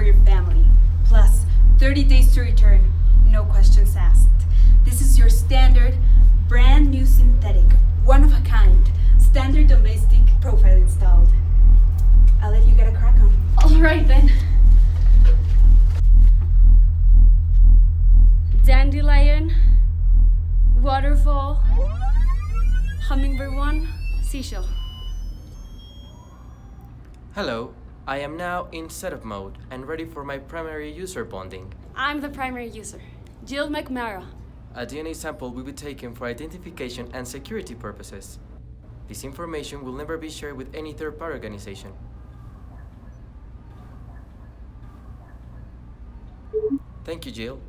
anything you'll do for your family. Plus, 30 days to return, no questions asked. This is your standard, brand new synthetic, one of a kind, standard domestic profile installed. I'll let you get a crack on. All right then. Dandelion, waterfall, hummingbird one, seashell. Hello, I am now in setup mode and ready for my primary user bonding. I'm the primary user, Jill McMara. A DNA sample will be taken for identification and security purposes. This information will never be shared with any third-party organization. Thank you, Jill.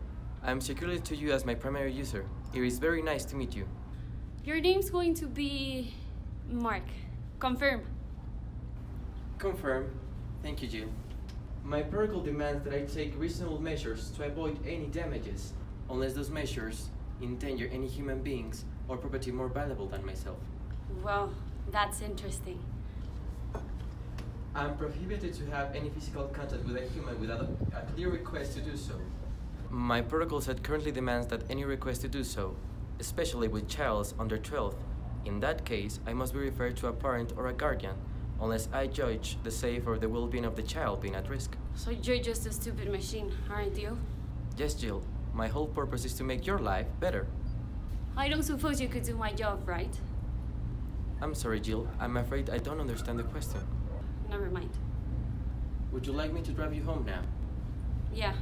I'm securely to you as my primary user. It is very nice to meet you. Your name's going to be Mark. Confirm. Confirm. Thank you, Jill. My protocol demands that I take reasonable measures to avoid any damages, unless those measures endanger any human beings or property more valuable than myself. Well, that's interesting. I'm prohibited to have any physical contact with a human without a, clear request to do so. My protocol set currently demands that any request to do so, especially with childs under 12, in that case, I must be referred to a parent or a guardian, unless I judge the safe or the well-being of the child being at risk. So you're just a stupid machine, aren't you? Yes, Jill. My whole purpose is to make your life better. I don't suppose you could do my job, right? I'm sorry, Jill. I'm afraid I don't understand the question. Never mind. Would you like me to drive you home now? Yeah,